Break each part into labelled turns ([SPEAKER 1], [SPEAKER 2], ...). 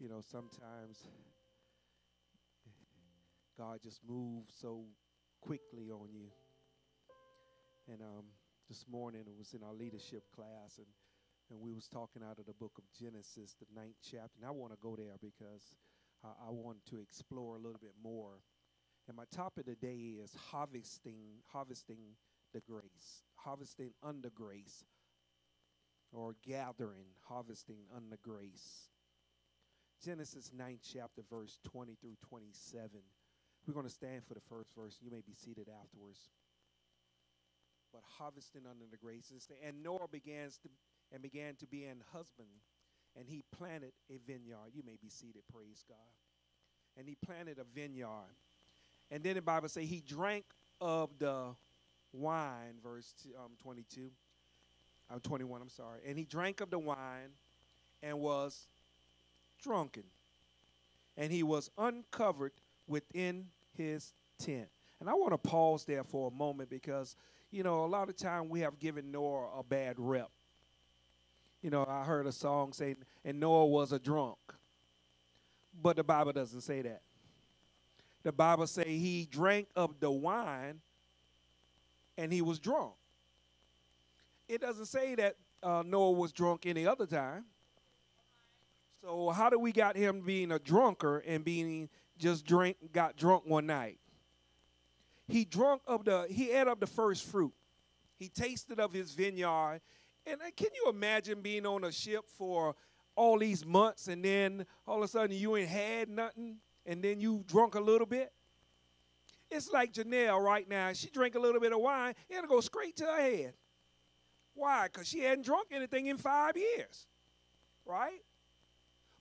[SPEAKER 1] you know, sometimes God just moves so quickly on you. And um, this morning it was in our leadership class, and and we was talking out of the book of Genesis, the ninth chapter. And I want to go there because I, want to explore a little bit more. And my topic today is harvesting, harvesting the grace, harvesting under grace, or gathering, harvesting under grace. Genesis 9th chapter, verse 20 through 27. We're going to stand for the first verse. You may be seated afterwards. But harvesting under the grace. And Noah begins to and began to be an husband, and he planted a vineyard. You may be seated, praise God. And he planted a vineyard. And then the Bible say he drank of the wine, verse um, 22. I'm 21, I'm sorry. And he drank of the wine and was drunken. And he was uncovered within his tent. And I want to pause there for a moment because, you know, a lot of time we have given Noah a bad rep. You know, I heard a song saying, and Noah was a drunk. But the Bible doesn't say that. The Bible say he drank of the wine and he was drunk. It doesn't say that uh, Noah was drunk any other time. So how do we got him being a drunker and being just drink got drunk one night? He drunk of the he ate of the first fruit. He tasted of his vineyard. And uh, can you imagine being on a ship for all these months and then all of a sudden you ain't had nothing and then you drunk a little bit? It's like Janelle right now. She drank a little bit of wine, and it'll go straight to her head. Why? Because she hadn't drunk anything in five years, right?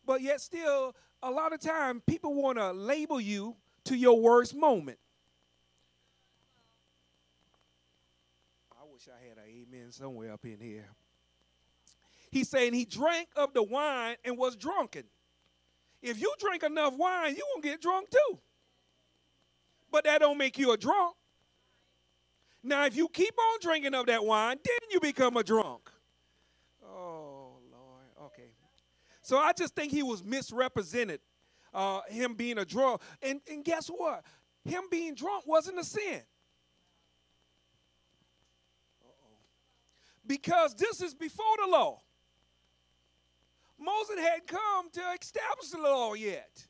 [SPEAKER 1] But yet, still, a lot of time people want to label you to your worst moment. Wish I had an amen somewhere up in here. He's saying he drank of the wine and was drunken. If you drink enough wine, you won't get drunk too. But that don't make you a drunk. Now, if you keep on drinking of that wine, then you become a drunk. Oh, Lord. Okay. So I just think he was misrepresented, uh, him being a drunk. And, and guess what? Him being drunk wasn't a sin. Because this is before the law. Moses hadn't come to establish the law yet.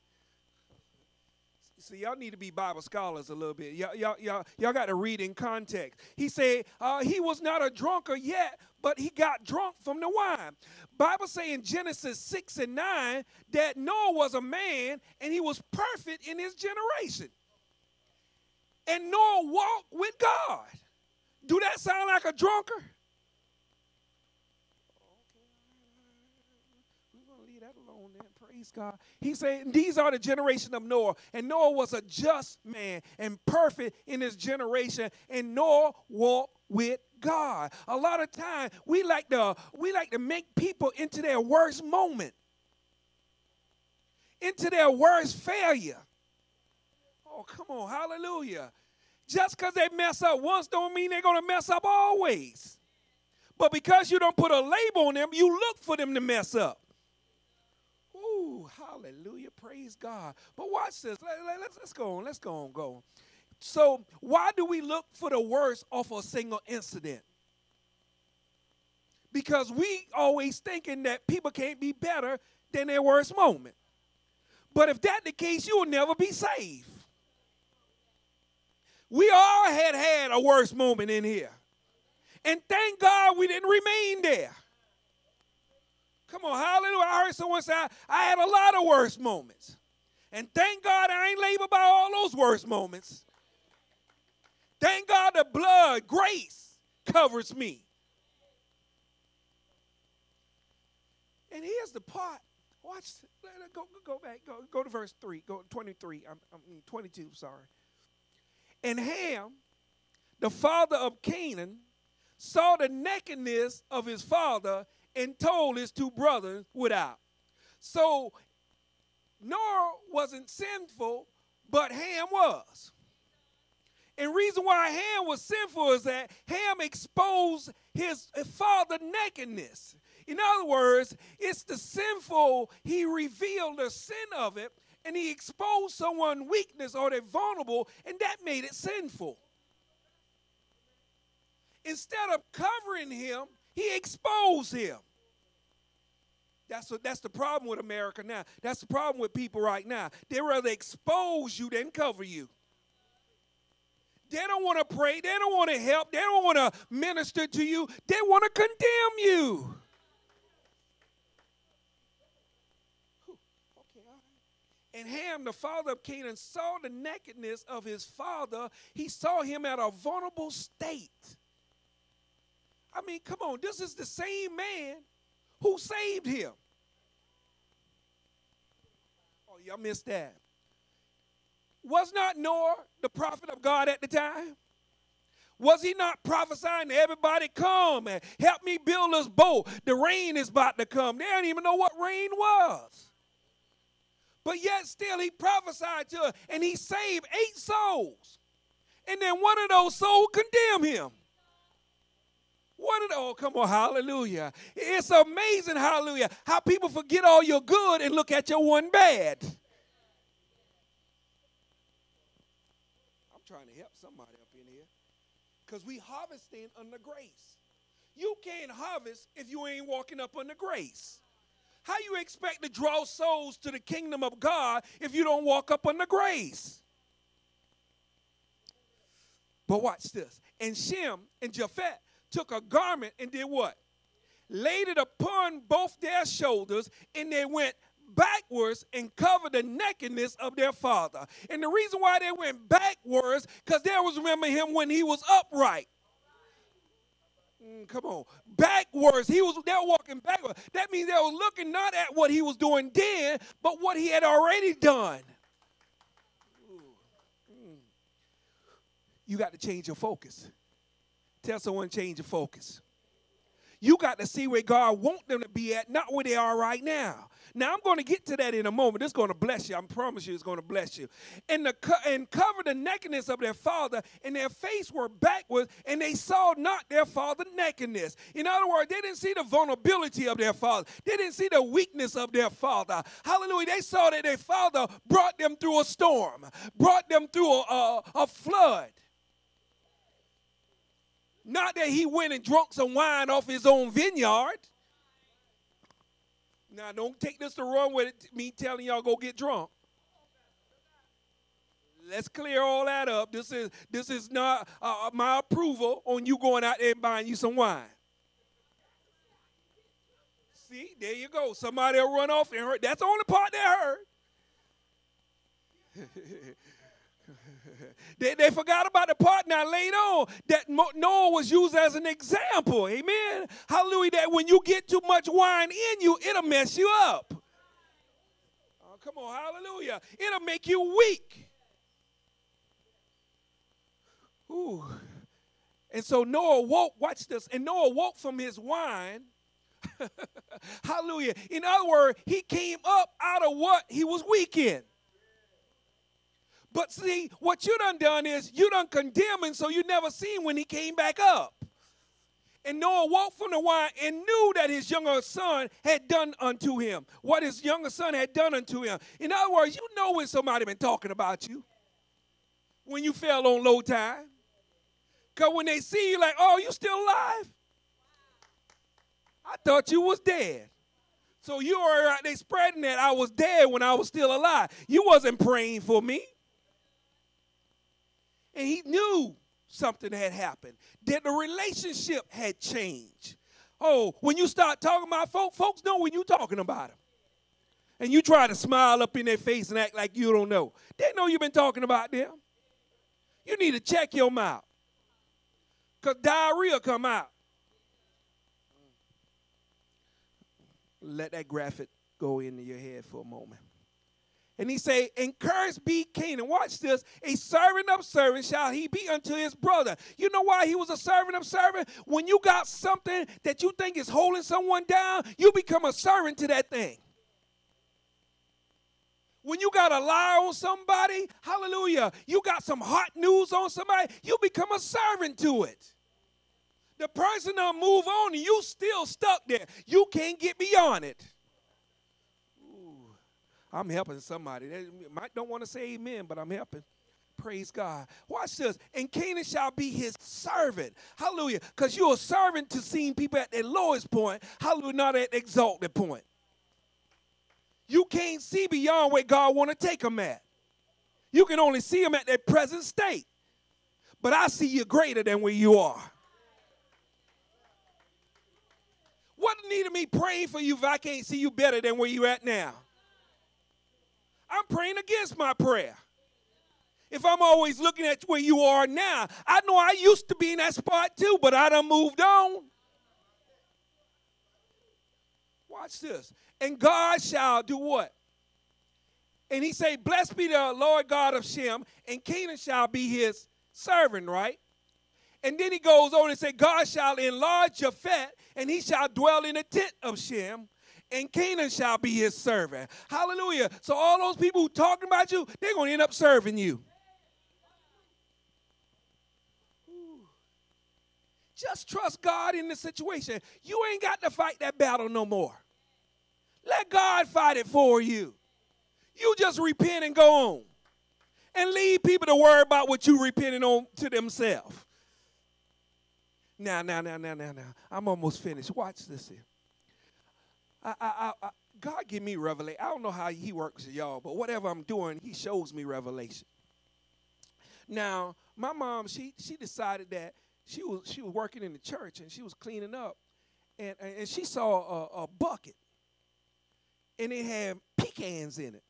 [SPEAKER 1] So y'all need to be Bible scholars a little bit. Y'all, y'all, y'all, y'all got to read in context. He said uh, he was not a drunkard yet, but he got drunk from the wine. Bible say in Genesis 6 and 9 that Noah was a man and he was perfect in his generation. And Noah walked with God. Do that sound like a drunkard? leave that alone then. Praise God. He said, These are the generation of Noah. And Noah was a just man and perfect in his generation. And Noah walked with God. A lot of time we like to we like to make people into their worst moment. Into their worst failure. Oh, come on, hallelujah. Just because they mess up once don't mean they're gonna mess up always. But because you don't put a label on them, you look for them to mess up. Hallelujah. Praise God. But watch this. Let, us let's go on. Let's go on. Go on. So, why do we look for the worst off a single incident? Because we always thinking that people can't be better than their worst moment. But if that the case, you will never be saved. We all had had a worst moment in here. And thank God we didn't remain there. Come on, hallelujah. I heard someone say, I, had a lot of worst moments. And thank God I ain't labeled by all those worst moments. Thank God the blood, grace, covers me. And here's the part. Watch. Go, go back. Go, go to verse 3. Go 23. I'm, I mean 22, sorry. And Ham, the father of Canaan, saw the nakedness of his father and told his two brothers without. So Noah wasn't sinful, but Ham was. And reason why Ham was sinful is that Ham exposed his father nakedness. In other words, it's the sinful, he revealed the sin of it, and he exposed someone's weakness or they're vulnerable, and that made it sinful. Instead of covering him, he exposed him. That's, a, that's the problem with America now. That's the problem with people right now. They rather expose you than cover you. They don't want to pray. They don't want to help. They don't want to minister to you. They want to condemn you. And Ham, the father of Canaan, saw the nakedness of his father. He saw him at a vulnerable state. I mean, come on, this is the same man who saved him. Oh, y'all missed that. Was not Noah the prophet of God at the time? Was he not prophesying to everybody, come and help me build this boat? The rain is about to come. They don't even know what rain was. But yet still he prophesied to her and he saved eight souls. And then one of those souls condemned him. What did, oh, come on, hallelujah. It's amazing, hallelujah, how people forget all your good and look at your one bad. I'm trying to help somebody up in here. Because we harvesting under grace. You can't harvest if you ain't walking up under grace. How you expect to draw souls to the kingdom of God if you don't walk up under grace? But watch this. And Shem and Japheth took a garment and did what? Laid it upon both their shoulders, and they went backwards and covered the nakedness of their father. And the reason why they went backwards, because they was remember him when he was upright. Mm, come on, backwards. He was they were walking backwards. That means they were looking not at what he was doing then, but what he had already done. Mm. You got to change your focus. Tell someone change your focus. You got to see where God want them to be at, not where they are right now. Now I'm going to get to that in a moment. It's going to bless you. I promise you, it's going to bless you. And the and cover the nakedness of their father, and their face were backwards, and they saw not their father nakedness. In other words, they didn't see the vulnerability of their father. They didn't see the weakness of their father. Hallelujah. They saw that their father brought them through a storm, brought them through a, a, a flood. Not that he went and drunk some wine off his own vineyard. Now, don't take this the wrong way, me telling y'all go get drunk. Let's clear all that up. This is this is not uh, my approval on you going out there and buying you some wine. See, there you go. Somebody will run off and hurt. That's the only part that hurt. They, they forgot about the part now later on that Noah was used as an example. Amen. Hallelujah. That when you get too much wine in you, it'll mess you up. Oh, come on. Hallelujah. It'll make you weak. Ooh. And so Noah woke, watch this, and Noah woke from his wine. Hallelujah. In other words, he came up out of what he was weak in. But see, what you done done is you done condemn him so you never seen when he came back up. And Noah walked from the wine and knew that his younger son had done unto him what his younger son had done unto him. In other words, you know when somebody been talking about you. When you fell on low tide. Because when they see you like, oh, you still alive? I thought you was dead. So you were out there spreading that I was dead when I was still alive. You wasn't praying for me and he knew something had happened, that the relationship had changed. Oh, when you start talking about folks, folks know when you're talking about them. And you try to smile up in their face and act like you don't know. They know you've been talking about them. You need to check your mouth. Because diarrhea come out. Let that graphic go into your head for a moment. And he say, Encourage be Canaan. Watch this. A servant of servants shall he be unto his brother. You know why he was a servant of servant? When you got something that you think is holding someone down, you become a servant to that thing. When you got a lie on somebody, hallelujah, you got some hot news on somebody, you become a servant to it. The person will move on and you still stuck there. You can't get beyond it. I'm helping somebody. They might don't want to say amen, but I'm helping. Praise God. Watch this. And Canaan shall be his servant. Hallelujah. Because you're a servant to seeing people at their lowest point. Hallelujah. Not at exalted point. You can't see beyond where God want to take them at. You can only see them at their present state. But I see you greater than where you are. What need of me praying for you if I can't see you better than where you at now? I'm praying against my prayer. If I'm always looking at where you are now, I know I used to be in that spot too, but I done moved on. Watch this. And God shall do what? And he say, Blessed be the Lord God of Shem, and Canaan shall be his servant, right? And then he goes on and say, God shall enlarge Japheth, and he shall dwell in the tent of Shem, and Canaan shall be his servant. Hallelujah. So all those people who talking about you, they're going to end up serving you. Just trust God in the situation. You ain't got to fight that battle no more. Let God fight it for you. You just repent and go on. And leave people to worry about what you repenting on to themselves. Now, now, now, now, now, now. I'm almost finished. Watch this here. I, I, I, God give me revelation. I don't know how He works with y'all, but whatever I'm doing, He shows me revelation. Now, my mom, she she decided that she was she was working in the church and she was cleaning up, and and she saw a, a bucket, and it had pecans in it.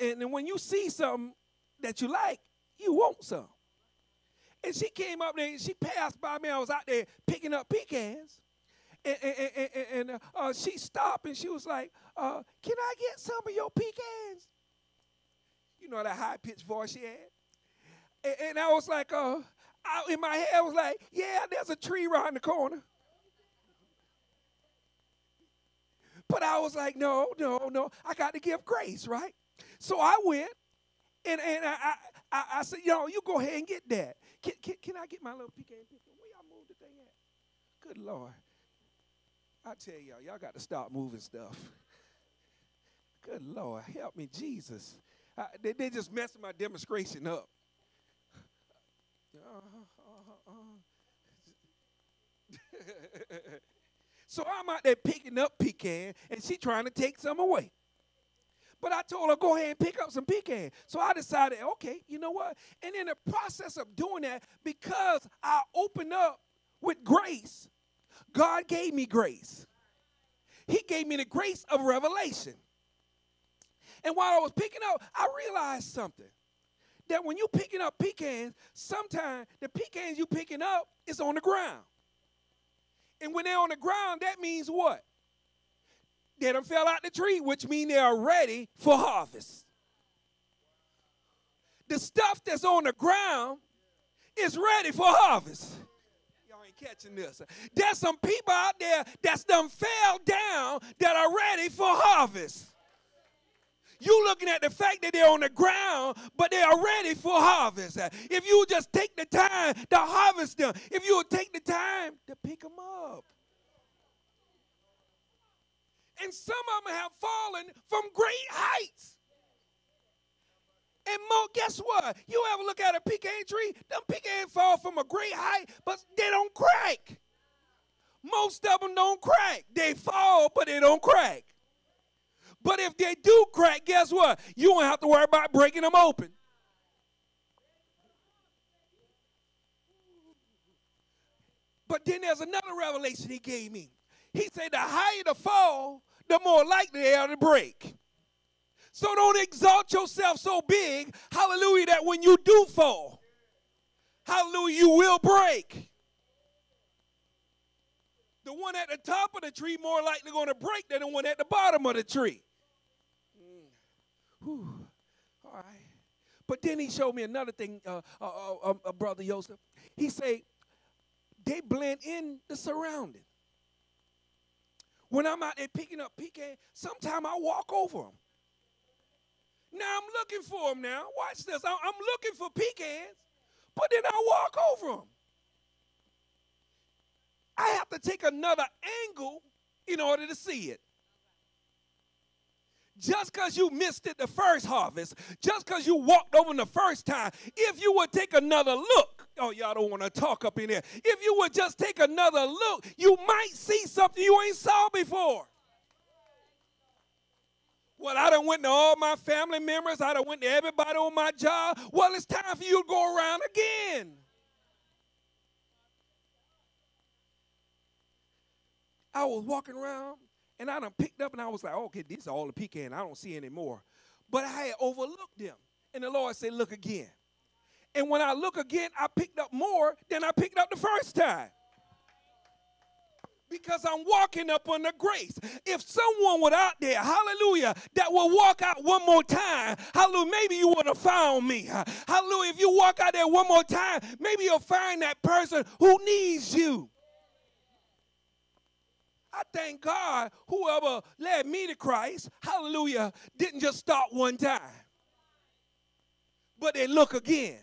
[SPEAKER 1] And, and when you see something that you like, you want some. And she came up there, she passed by me. I was out there picking up pecans and, and, and, and uh, she stopped and she was like, uh, Can I get some of your pecans? You know that high pitched voice she had? And, I was like, uh, I, in my head, I was like, Yeah, there's a tree right in the corner. But I was like, No, no, no, I got to give grace, right? So I went and, and I, I, I, said, Yo, you go ahead and get that. Can, can, can I get my little pecan picker? Where y'all move the thing at? Good Lord. I tell y'all, y'all got to stop moving stuff. Good Lord, help me, Jesus. I, they, they just messing my demonstration up. so I'm out there picking up pecan, and she trying to take some away. But I told her, go ahead and pick up some pecan. So I decided, okay, you know what? And in the process of doing that, because I opened up with grace, God gave me grace. He gave me the grace of revelation. And while I was picking up, I realized something. That when you're picking up pecans, sometimes the pecans you're picking up is on the ground. And when they're on the ground, that means what? They done fell out the tree, which means they are ready for harvest. The stuff that's on the ground is ready for harvest catching this. There's some people out there that's done fell down that are ready for harvest. You looking at the fact that they're on the ground, but they are ready for harvest. If you just take the time to harvest them, if you take the time to pick them up. And some of them have fallen from great heights. And Mo, guess what? You ever look at a pecan tree? Them pecan fall from a great height, but they don't crack. Most of them don't crack. They fall, but they don't crack. But if they do crack, guess what? You won't have to worry about breaking them open. But then there's another revelation he gave me. He said the higher the fall, the more likely they are to break. So don't exalt yourself so big, hallelujah, that when you do fall, hallelujah, you will break. The one at the top of the tree more likely going to break than the one at the bottom of the tree. Mm. Whew. All right. But then he showed me another thing, uh, uh, uh, uh, Brother Joseph. He said, they blend in the surrounding. When I'm out there picking up pecan, sometimes I walk over them. Now I'm looking for them now. Watch this. I'm looking for pecans, but then I walk over them. I have to take another angle in order to see it. Just because you missed it the first harvest, just because you walked over the first time, if you would take another look, oh, y'all don't want to talk up in there. If you would just take another look, you might see something you ain't saw before. Well, I done went to all my family members. I done went to everybody on my job. Well, it's time for you to go around again. I was walking around and I done picked up and I was like, okay, these are all the pecan. I don't see any more. But I had overlooked them. And the Lord said, look again. And when I look again, I picked up more than I picked up the first time. Because I'm walking up on the grace. If someone was out there, hallelujah, that will walk out one more time, hallelujah, maybe you would have found me. Hallelujah. If you walk out there one more time, maybe you'll find that person who needs you. I thank God whoever led me to Christ, hallelujah, didn't just stop one time, but they look again.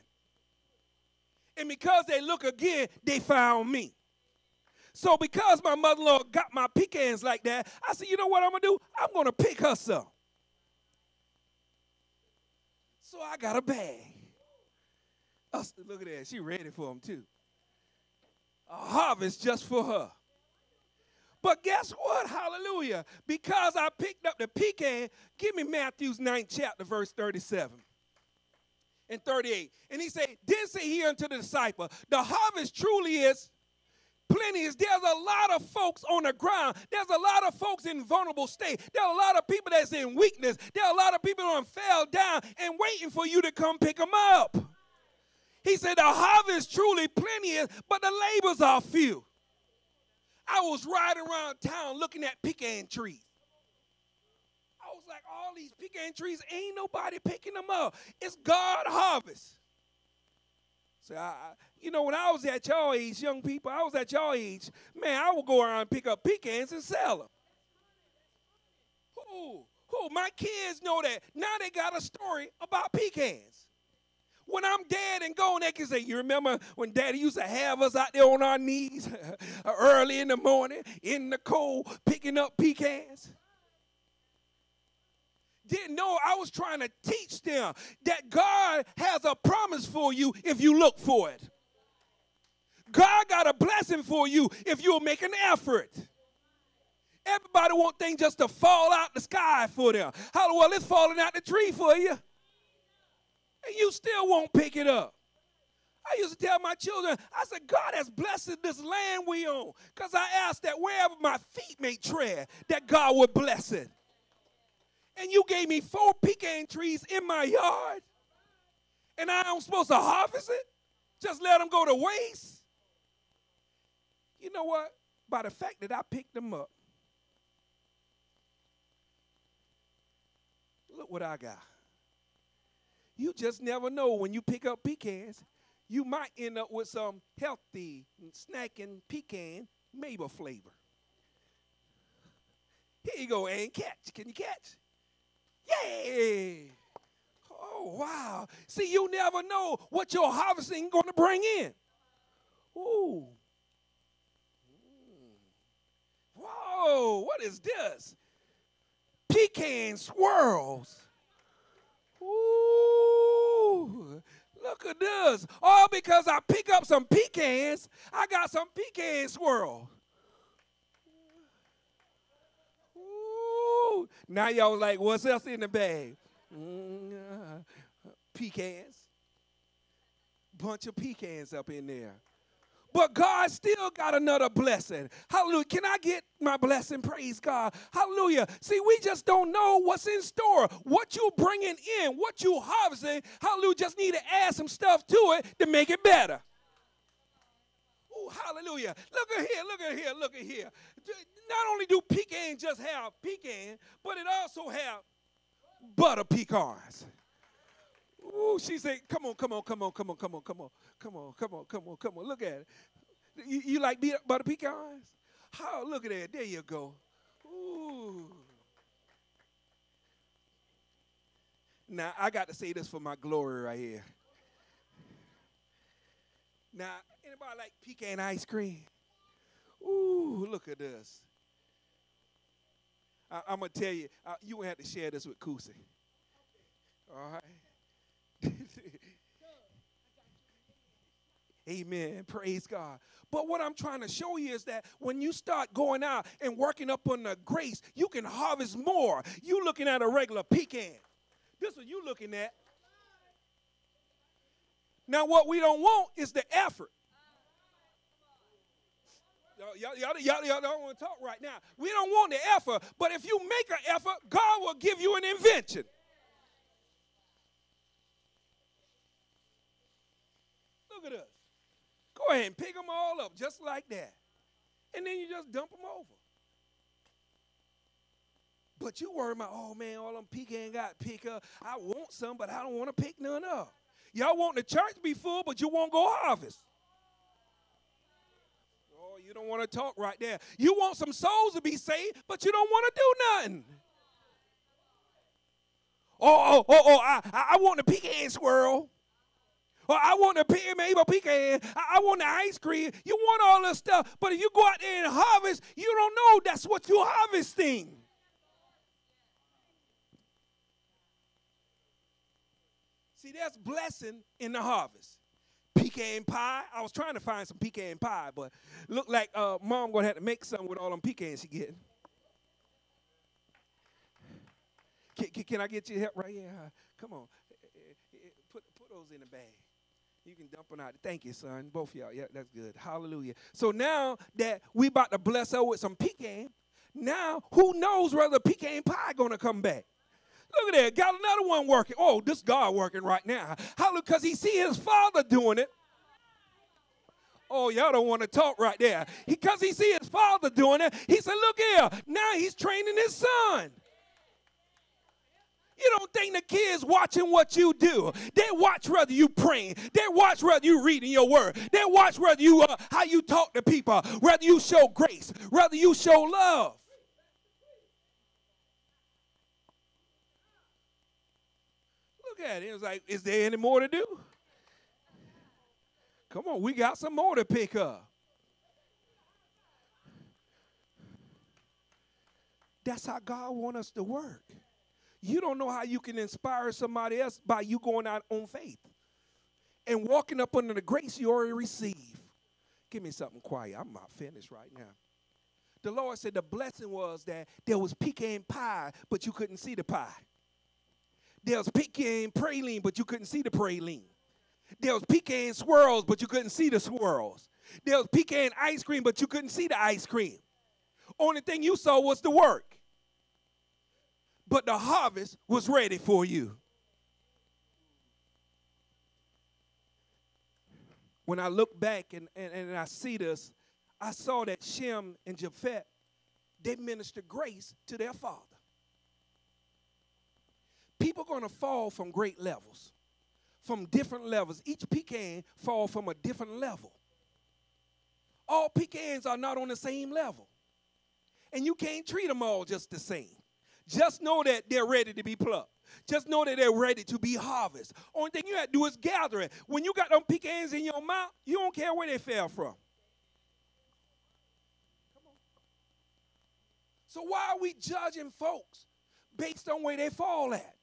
[SPEAKER 1] And because they look again, they found me. So because my mother-in-law got my pecans like that, I said, you know what I'm gonna do? I'm gonna pick her some. So I got a bag. Oh, look at that. She ready for them too. A harvest just for her. But guess what? Hallelujah. Because I picked up the pecan, give me Matthew's 9th chapter, verse 37 and 38. And he said, Then say he unto the disciple, The harvest truly is plenty. Is there's a lot of folks on the ground. There's a lot of folks in vulnerable state. There are a lot of people that's in weakness. There are a lot of people who fell down and waiting for you to come pick them up. He said, The harvest truly plenty is, but the labors are few. I was riding around town looking at pecan trees. I was like, all these pecan trees, ain't nobody picking them up. It's God harvest. I, you know, when I was at y'all age, young people, I was at y'all age, man, I would go around and pick up pecans and sell them. Who? Who? My kids know that. Now they got a story about pecans. When I'm dead and gone, they can say, You remember when daddy used to have us out there on our knees early in the morning, in the cold, picking up pecans? Didn't know I was trying to teach them that God has a promise for you if you look for it. God got a blessing for you if you'll make an effort. Everybody want things just to fall out the sky for them. How well it's falling out the tree for you and you still won't pick it up. I used to tell my children, I said, God has blessed this land we own. Because I asked that wherever my feet may tread, that God would bless it. And you gave me four pecan trees in my yard. And I am supposed to harvest it? Just let them go to waste? You know what? By the fact that I picked them up, look what I got. You just never know when you pick up pecans, you might end up with some healthy snacking pecan maple flavor. Here you go, and catch. Can you catch? Yay! Oh, wow. See, you never know what your harvesting going to bring in. Ooh. Whoa, what is this? Pecan swirls. Ooh, look at this. All because I pick up some pecans, I got some pecan swirl. Ooh. Now y'all like, what's else in the bag? Mm, uh, pecans. Bunch of pecans up in there. But God still got another blessing. Hallelujah. Can I get my blessing? Praise God. Hallelujah. See, we just don't know what's in store. What you bringing in, what you harvesting, hallelujah, just need to add some stuff to it to make it better. Hallelujah. Look at here, look at here, look at here. Not only do pecan just have pecan, but it also have butter pecans. Ooh, she said, come on, come on, come on, come on, come on, come on, come on, come on, come on, come on. Look at it. You, you like butter pecans? Oh, look at that. There you go. Ooh. Now, I got to say this for my glory right here. Now, anybody like pecan ice cream? Ooh, look at this. I, am going to tell you, uh, you have to share this with Kusi. All right? Amen. Praise God. But what I'm trying to show you is that when you start going out and working up on the grace, you can harvest more. You looking at a regular pecan. This is what you looking at. Now, what we don't want is the effort. Y'all, y'all, y'all, y'all don't want to talk right now. We don't want the effort, but if you make an effort, God will give you an invention. Look at us. Go ahead and pick them all up just like that. And then you just dump them over. But you worry about, oh man, all them pecan got pick up. I want some, but I don't want to pick none up. Y'all want the church to be full, but you won't go harvest. You don't want to talk right there. You want some souls to be saved, but you don't want to do nothing. Oh, oh, oh, oh, I, I want the pecan squirrel. Or I want a maybe a pecan. I, I want the ice cream. You want all this stuff. But if you go out there and harvest, you don't know that's what you're harvesting. See, there's blessing in the harvest. Pecan pie. I was trying to find some pecan pie, but looked like uh, mom gonna have to make some with all them pecans she getting. Can, can, can I get your help right here? Uh, come on. Eh, eh, eh, put, put those in the bag. You can dump them out. Thank you, son. Both of y'all. Yeah, that's good. Hallelujah. So now that we about to bless her with some pecan, now who knows whether pecan pie gonna come back? Look at that. Got another one working. Oh, this God working right now. Hallelujah. Because he see his father doing it. Oh, y'all don't want to talk right there. Because he, he see his father doing it. He said, look here. Now he's training his son. You don't think the kids watching what you do. They watch whether you praying. They watch whether you reading your word. They watch whether you uh, how you talk to people, whether you show grace, whether you show love. Look at it. It was like, is there any more to do? Come on, we got some more to pick up. That's how God wants us to work. You don't know how you can inspire somebody else by you going out on faith and walking up under the grace you already received. Give me something quiet. I'm not finished right now. The Lord said the blessing was that there was pecan pie, but you couldn't see the pie. There was pecan praline, but you couldn't see the praline. There was pecan swirls, but you couldn't see the swirls. There was pecan ice cream, but you couldn't see the ice cream. Only thing you saw was the work but the harvest was ready for you. When I look back and, and, and I see this, I saw that Shem and Japheth, they ministered grace to their father. People are going to fall from great levels, from different levels. Each pecan fall from a different level. All pecans are not on the same level. And you can't treat them all just the same. Just know that they're ready to be plucked. Just know that they're ready to be harvested. Only thing you have to do is gather it. When you got them pecans in your mouth, you don't care where they fell from. So why are we judging folks based on where they fall at?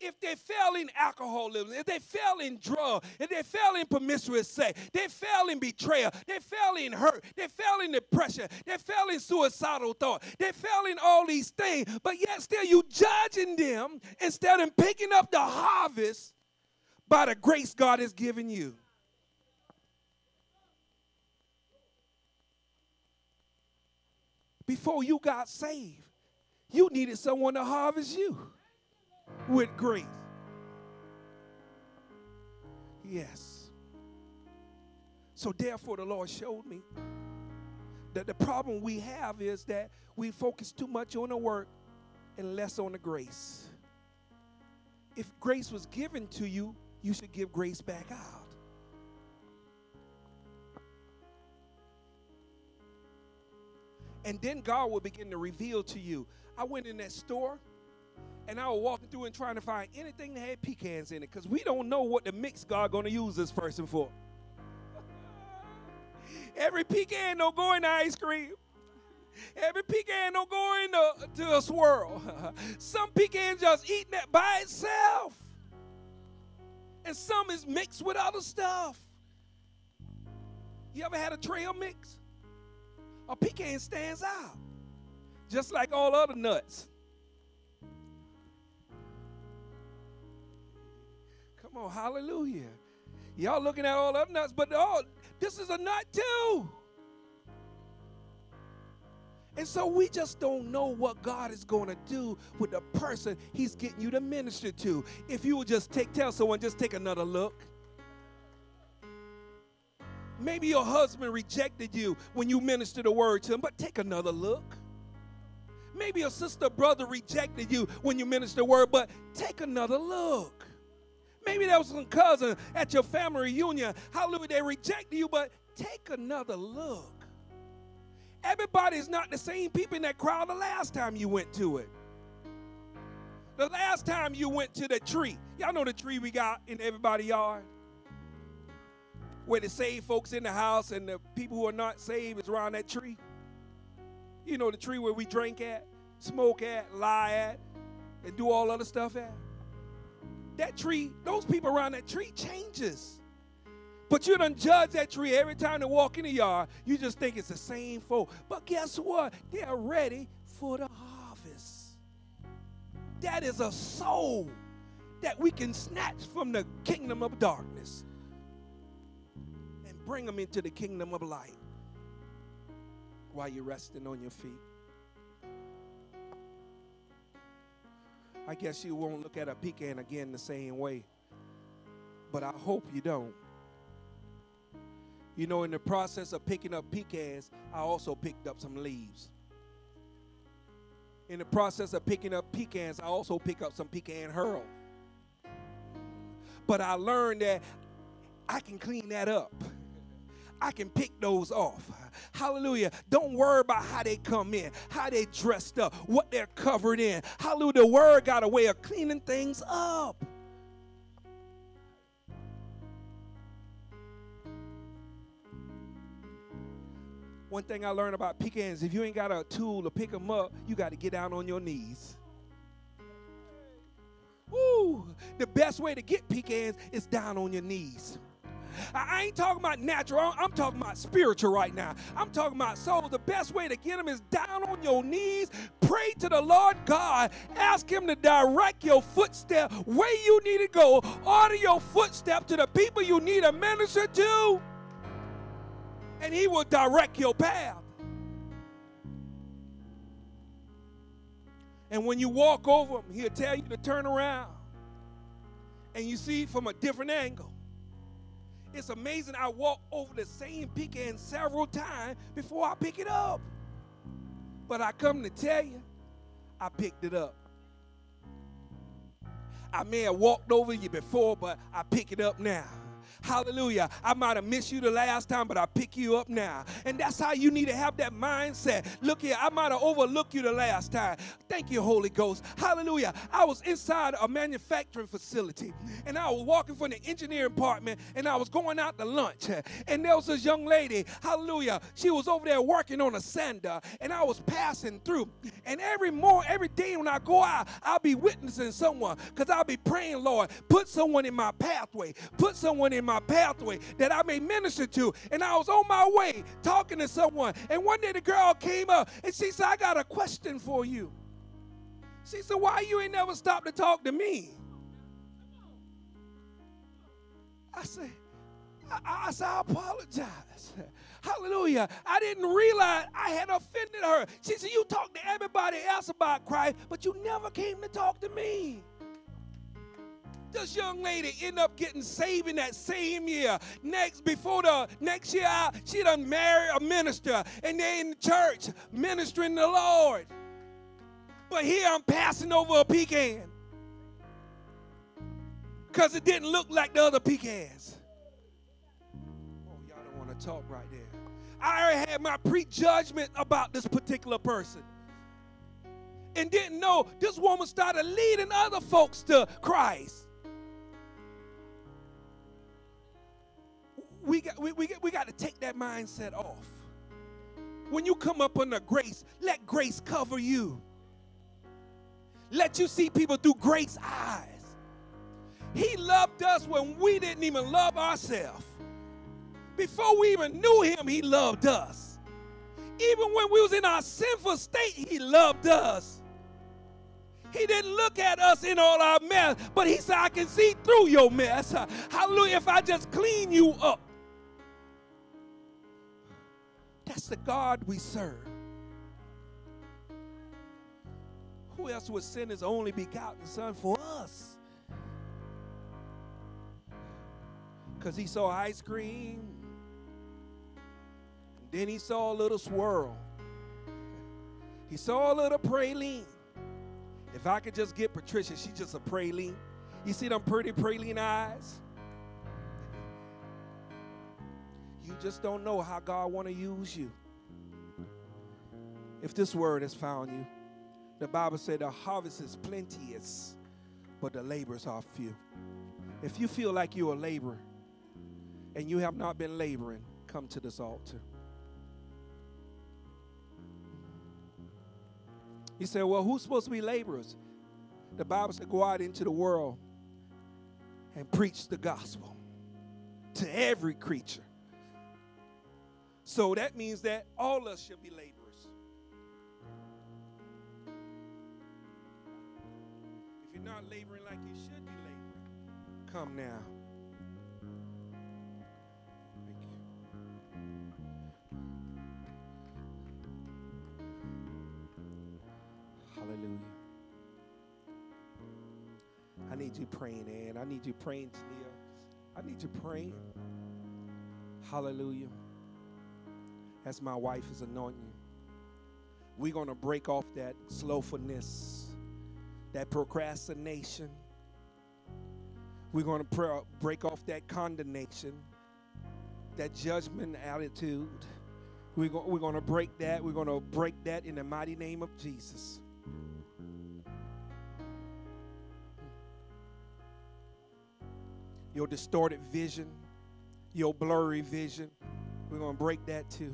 [SPEAKER 1] If they fell in alcoholism, if they fell in drug, if they fell in promiscuous sex, they fell in betrayal, they fell in hurt, they fell in depression, they fell in suicidal thought, they fell in all these things, but yet still you judging them instead of picking up the harvest by the grace God has given you. Before you got saved, you needed someone to harvest you with grace. Yes. So therefore, the Lord showed me that the problem we have is that we focus too much on the work and less on the grace. if grace was given to you, you should give grace back out. And then God will begin to reveal to you. I went in that store and I was walking through and trying to find anything that had pecans in it because we don't know what the mix God going to use this person for. Every pecan don't go in ice cream. Every pecan don't go into to a swirl. some pecans just eating that by itself. And some is mixed with other stuff. You ever had a trail mix? A pecan stands out, just like all other nuts. Come on, hallelujah. Y'all looking at all other nuts, but oh, this is a nut too. And so we just don't know what God is going to do with the person he's getting you to minister to. If you would just take tell someone just take another look. Maybe your husband rejected you when you ministered the word to him, but take another look. Maybe your sister brother rejected you when you ministered the word, but take another look. Maybe there was some cousin at your family reunion. Hallelujah, they rejected you, but take another look. Everybody's not the same people in that crowd the last time you went to it. The last time you went to the tree. Y'all know the tree we got in everybody's yard? where the saved folks in the house and the people who are not saved is around that tree. You know, the tree where we drink at, smoke at, lie at, and do all other stuff at. That tree, those people around that tree changes. But you don't judge that tree every time they walk in the yard. You just think it's the same folk. But guess what? They're ready for the harvest. That is a soul that we can snatch from the kingdom of darkness and bring them into the kingdom of light while you're resting on your feet. I guess you won't look at a pecan again the same way, but I hope you don't. You know, in the process of picking up pecans, I also picked up some leaves. In the process of picking up pecans, I also pick up some pecan hurl. But I learned that I can clean that up. I can pick those off. Hallelujah. Don't worry about how they come in, how they dressed up, what they're covered in. Hallelujah. The word got a way of cleaning things up. One thing I learned about pecans, if you ain't got a tool to pick them up, you got to get down on your knees. Woo! The best way to get pecans is down on your knees. I ain't talking about natural, I'm talking about spiritual right now. I'm talking about soul. The best way to get them is down on your knees, pray to the Lord God, ask Him to direct your footstep where you need to go, order your footstep to the people you need to minister to, and He will direct your path. And when you walk over him, he'll tell you to turn around. And you see from a different angle. It's amazing I walk over the same pecan several times before I pick it up. But I come to tell you, I picked it up. I may have walked over you before, but I pick it up now. Hallelujah. I might have missed you the last time, but I pick you up now. And that's how you need to have that mindset. Look here, I might have overlooked you the last time. Thank you, Holy Ghost. Hallelujah. I was inside a manufacturing facility and I was walking from the engineering department and I was going out to lunch. And there was this young lady, hallelujah. She was over there working on a sander and I was passing through. And every more, every day when I go out, I'll be witnessing someone because I'll be praying, Lord, put someone in my pathway, put someone in my my pathway that I may minister to. And I was on my way talking to someone. And one day the girl came up and she said, I got a question for you. She said, Why you ain't never stopped to talk to me? I said, I, I said, I apologize. Hallelujah. I didn't realize I had offended her. She said, You talk to everybody else about Christ, but you never came to talk to me. This young lady end up getting saved in that same year. Next, before the next year she done marry a minister, and they in the church ministering the Lord. But here I'm passing over a pecan. because it didn't look like the other pecans. Oh, y'all don't want to talk right there. I already had my prejudgment about this particular person and didn't know this woman started leading other folks to Christ. We got, we, we, we got to take that mindset off. When you come up under grace, let grace cover you. Let you see people through grace eyes. He loved us when we didn't even love ourselves. Before we even knew him, he loved us. Even when we was in our sinful state, he loved us. He didn't look at us in all our mess, but he said, I can see through your mess. Hallelujah. If I just clean you up. That's the God we serve. Who else would send his only begotten son for us? Because he saw ice cream. Then he saw a little swirl. He saw a little praline. If I could just get Patricia, she's just a praline. You see them pretty praline eyes? Just don't know how God want to use you. If this word has found you, the Bible said the harvest is plenteous, but the laborers are few. If you feel like you're a laborer and you have not been laboring, come to this altar. He said, Well, who's supposed to be laborers? The Bible said, Go out into the world and preach the gospel to every creature. So that means that all of us should be laborers. If you're not laboring like you should be laboring, come now. Hallelujah. I need you praying, Ann. I need you praying, Tania. I need you praying. Hallelujah. As my wife is anointing. We're going to break off that slowfulness, that procrastination. We're going to pr- break off that condemnation, that judgment attitude. We're, go- we're going to break that. We're going to break that in the mighty name of Jesus. your distorted vision, your blurry vision. We're going to break that too.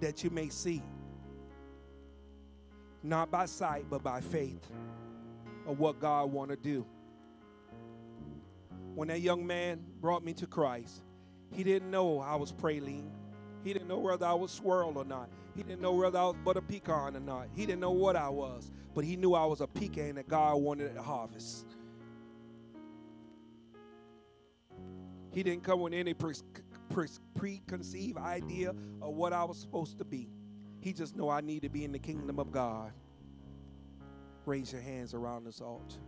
[SPEAKER 1] That you may see, not by sight, but by faith of what God want to do. When that young man brought me to Christ, he didn't know I was praline. He didn't know whether I was swirl or not. He didn't know whether I was but a pecan or not. He didn't know what I was, but he knew I was a pecan that God wanted to harvest. He didn't come with any pre- preconceived idea of what I was supposed to be. He just know I need to be in the kingdom of God. Raise your hands around this altar.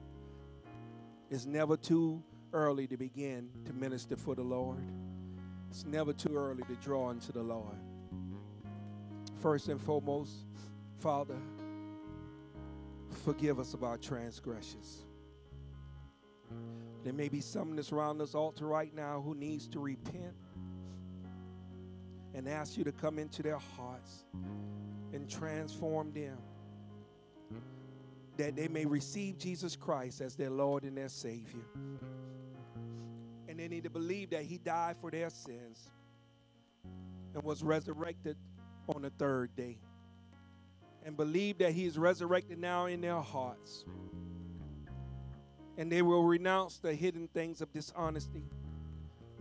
[SPEAKER 1] It's never too early to begin to minister for the Lord. It's never too early to draw into the Lord. First and foremost, Father, forgive us of our transgressions. There may be someone that's around this altar right now who needs to repent and ask you to come into their hearts and transform them. That they may receive Jesus Christ as their Lord and their Savior. And they need to believe that He died for their sins and was resurrected on the third day. And believe that He is resurrected now in their hearts and they will renounce the hidden things of dishonesty,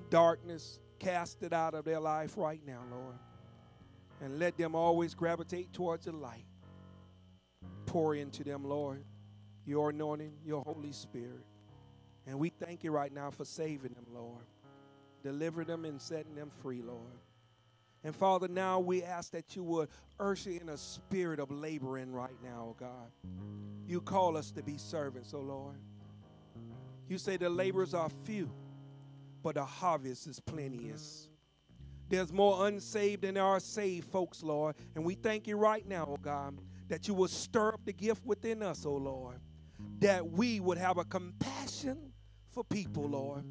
[SPEAKER 1] darkness, cast it out of their life right now, Lord. And let them always gravitate towards the light. Pour into them, Lord, your anointing, your Holy Spirit. And we thank you right now for saving them, Lord. Deliver them and setting them free, Lord. And Father, now we ask that you would usher in a spirit of laboring right now, oh God. You call us to be servants, oh Lord. You say the laborers are few, but the harvest is plenteous. There's more unsaved than there are saved folks, Lord. And we thank you right now, oh God, that you will stir up the gift within us, oh Lord. that we would have a compassion for people, Lord.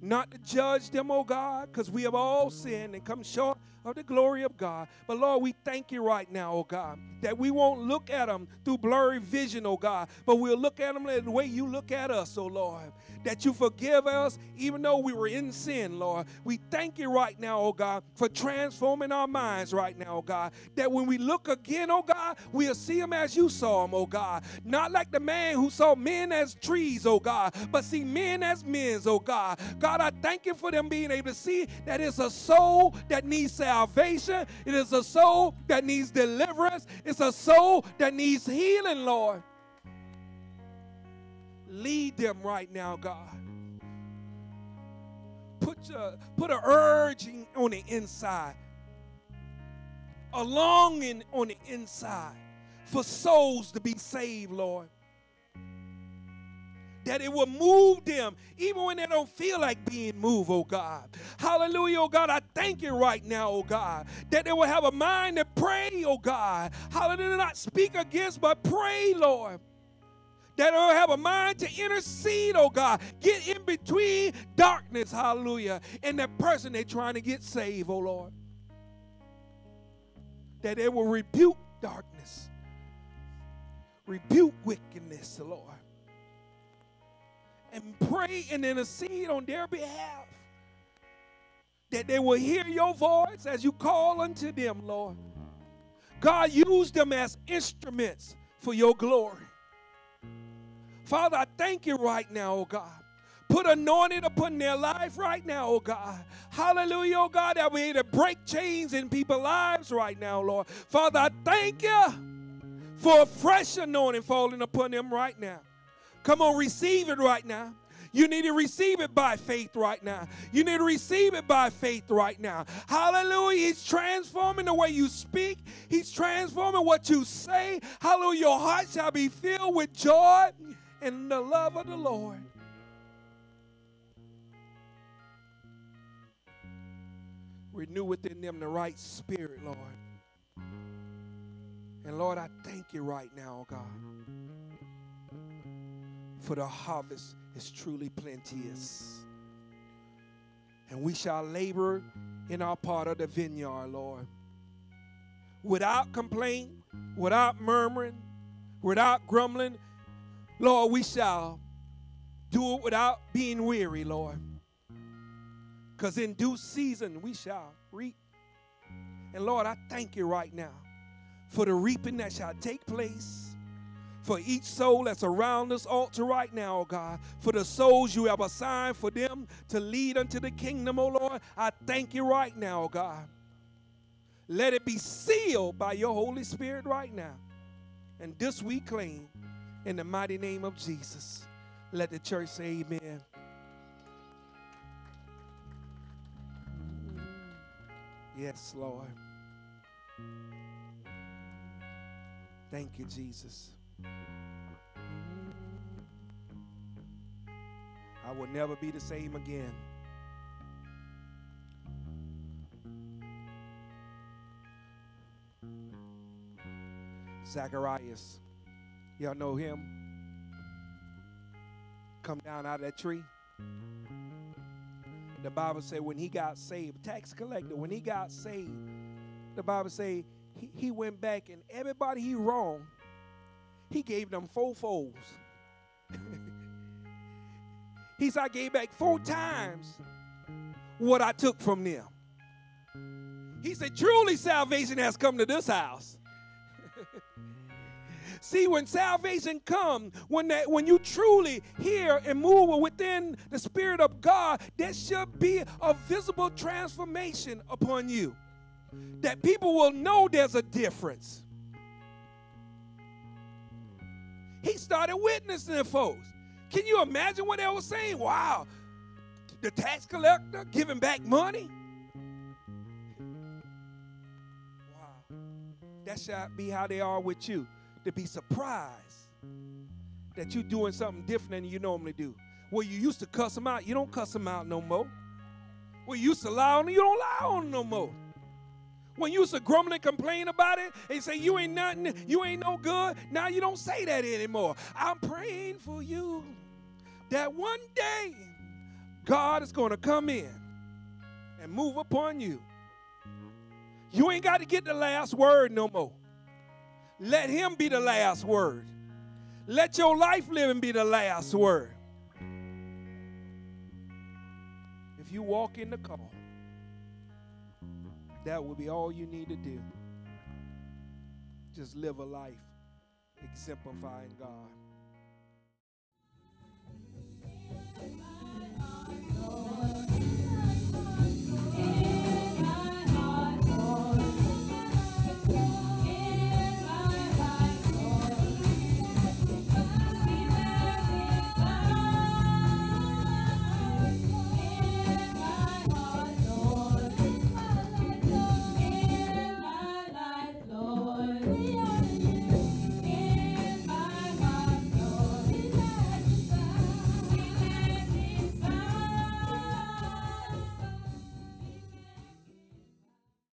[SPEAKER 1] Not to judge them, oh God, because we have all sinned and come short of the glory of God. But Lord, we thank you right now, oh God, that we won't look at them through blurry vision, oh God, but we'll look at them the way you look at us, oh Lord. That you forgive us even though we were in sin, Lord. We thank you right now, oh God, for transforming our minds right now, oh God. That when we look again, oh God, we'll see them as you saw them, oh God. Not like the man who saw men as trees, oh God, but see men as men, oh God. God, I thank you for them being able to see that it's a soul that needs salvation. It is a soul that needs deliverance. It's a soul that needs healing, Lord. Lead them right now, God. Put, your, put a urging on the inside, a longing on the inside for souls to be saved, Lord that it will move them even when they don't feel like being moved, oh God. Hallelujah, oh God. I thank you right now, oh God, that they will have a mind to pray, oh God. Hallelujah, not speak against, but pray, Lord. That will have a mind to intercede, oh God. Get in between darkness, hallelujah, and that person they're trying to get saved, oh Lord. That they will rebuke darkness, rebuke wickedness, Lord and pray and intercede on their behalf. That they will hear your voice as you call unto them, Lord. God, use them as instruments for your glory. Father, I thank you right now, oh God. Put anointing upon their life right now, oh God. Hallelujah, oh God, that we're here to break chains in people's lives right now, Lord. Father, I thank you for a fresh anointing falling upon them right now. Come on, receive it right now. You need to receive it by faith right now. You need to receive it by faith right now. Hallelujah. He's transforming the way you speak, He's transforming what you say. Hallelujah. Your heart shall be filled with joy and the love of the Lord. Renew within them the right spirit, Lord. And Lord, I thank you right now, oh God for the harvest is truly plenteous. And we shall labor in our part of the vineyard, Lord. Without complaint, without murmuring, without grumbling, Lord, we shall do it without being weary, Lord. Because in due season we shall reap. And Lord, I thank you right now for the reaping that shall take place for each soul that's around this altar right now, oh God, for the souls you have assigned for them to lead unto the kingdom, oh Lord. I thank you right now, oh God. Let it be sealed by your Holy Spirit right now. And this we claim in the mighty name of Jesus. Let the church say amen. Yes, Lord. Thank you, Jesus. I will never be the same again. Zacharias, y'all know him? Come down out of that tree. The Bible said when he got saved, tax collector, when he got saved, the Bible say he, he went back and everybody he wronged, he gave them four folds. he said, I gave back four times what I took from them. He said, Truly salvation has come to this house. See, when salvation comes, when that when you truly hear and move within the Spirit of God, there should be a visible transformation upon you. That people will know there's a difference. He started witnessing to folks. Can you imagine what they were saying? Wow, the tax collector giving back money? Wow. That should be how they are with you. To be surprised that you're doing something different than you normally do. Where you used to cuss them out, you don't cuss them out no more. Where you used to lie on them, you don't lie on them no more. When you used to grumble and complain about it and say you ain't nothing, you ain't no good, now you don't say that anymore. I'm praying for you that one day God is going to come in and move upon you. You ain't got to get the last word no more. Let Him be the last word. Let your life living be the last word. If you walk in the call, that will be all you need to do. Just live a life exemplifying God.